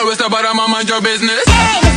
always I will step mind your business.